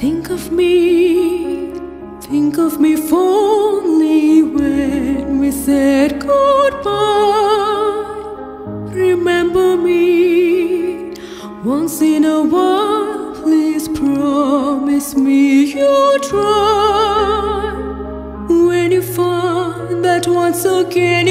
Think of me, think of me fondly when we said goodbye. Remember me once in a while, please promise me you'll try. When you find that once again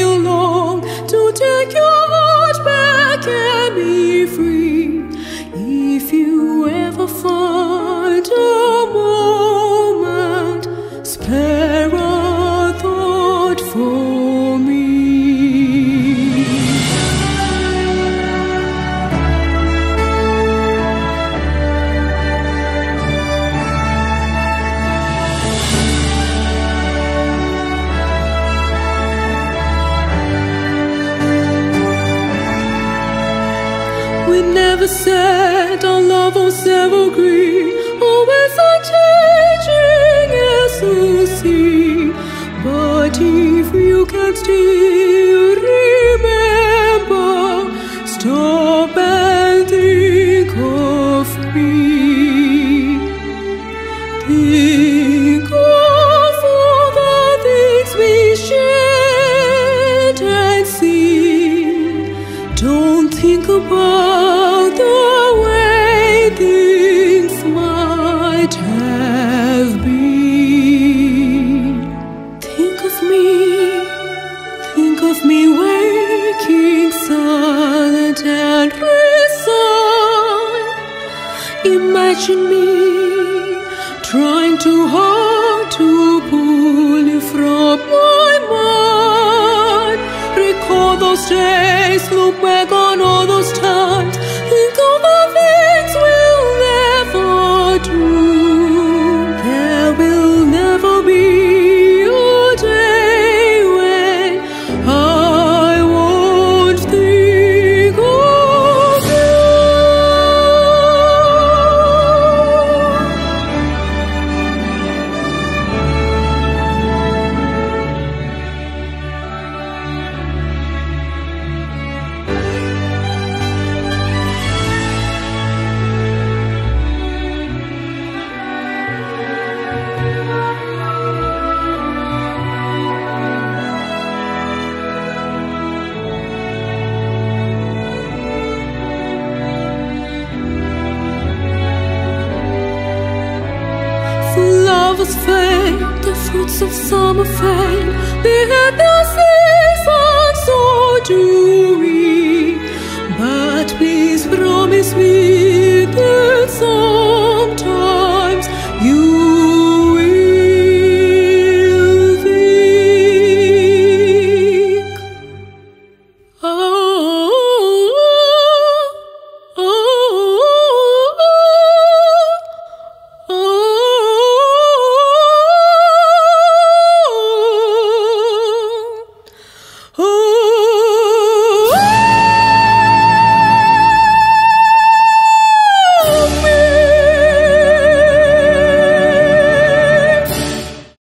never said our love was evergreen, always unchanging as the sea. But if you can still remember, stop and think of me. Think of all the things we shared and seen. Don't think about Imagine me trying too hard to pull you from my mind. Recall those days, look back on all those times. Flowers fade, the fruits of summer fade. Behind the